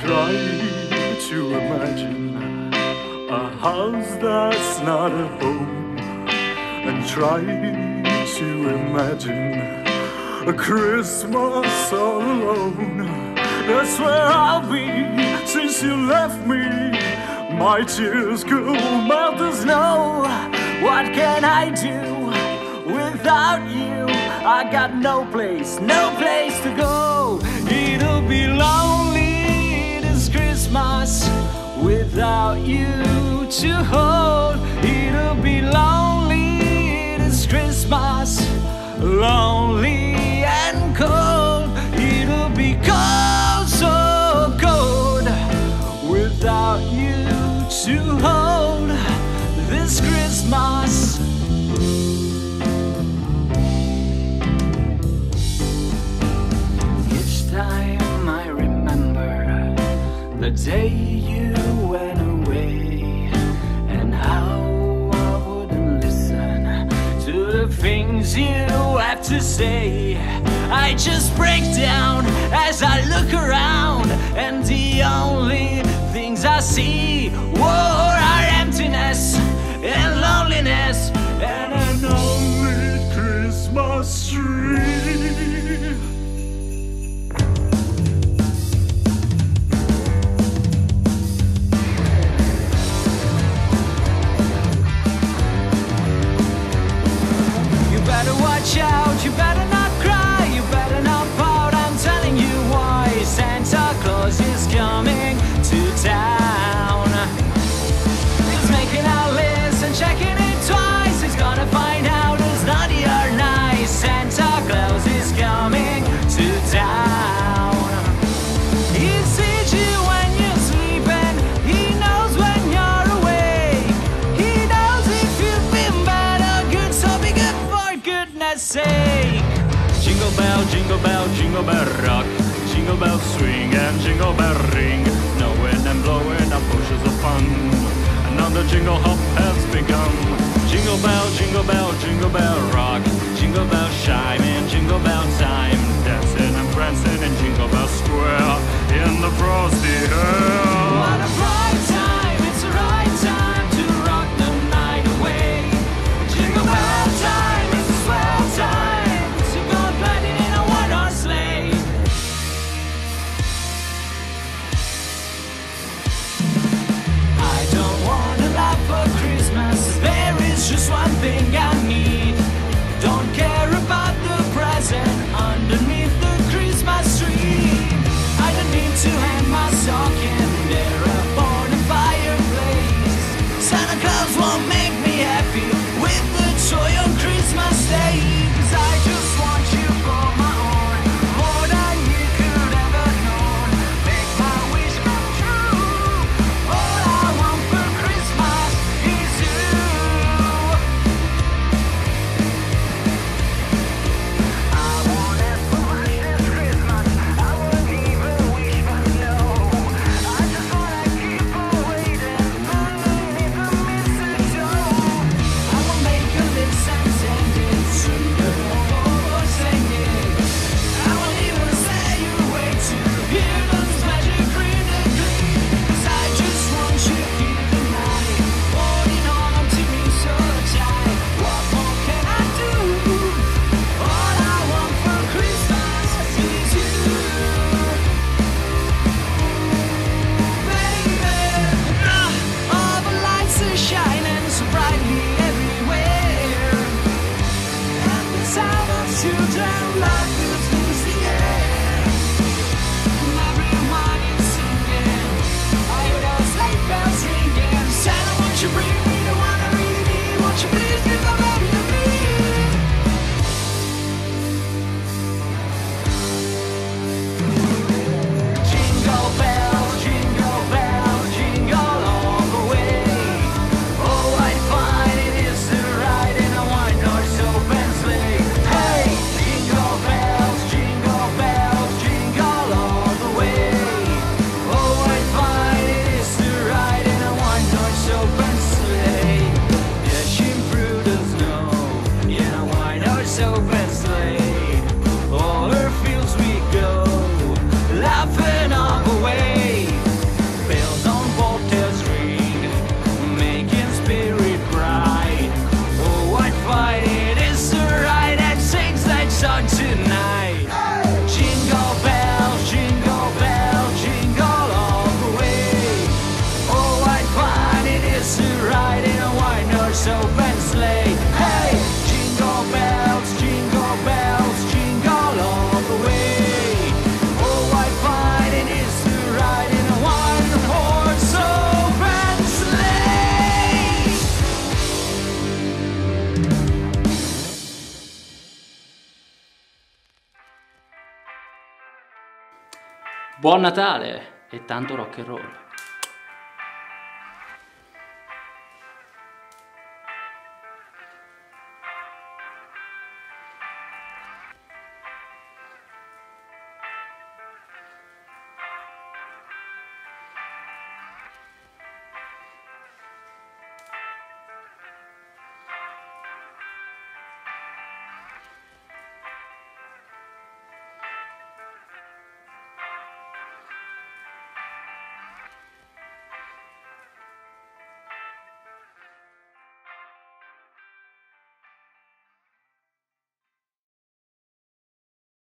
try to imagine a house that's not a home and try to imagine a Christmas all alone. That's where I'll be since you left me. My tears go melt as snow. What can I do without you? I got no place, no place to go. It'll be lonely Christmas without you to hold. It'll be lonely this Christmas, lonely and cold. It'll be cold, so cold without you to hold the day you went away and how I wouldn't listen to the things you have to say. I just break down as I look around, and the only things I see were are emptiness and loneliness and an unlit Christmas tree. Bell, jingle bell, jingle bell rock. Jingle bell swing and jingle bell ring. Snowing and blowing up bushes of fun. Another jingle hop has begun. Jingle bell, jingle bell, jingle bell rock. Jingle bell chime in jingle bell time. Dancing and prancing in Jingle Bell Square in the frosty air. feel. so Bensley. Hey, jingle bells, jingle bells, jingle all the way. Oh, what fun it is to ride in a one horse open sleigh. Buon Natale e tanto rock and roll.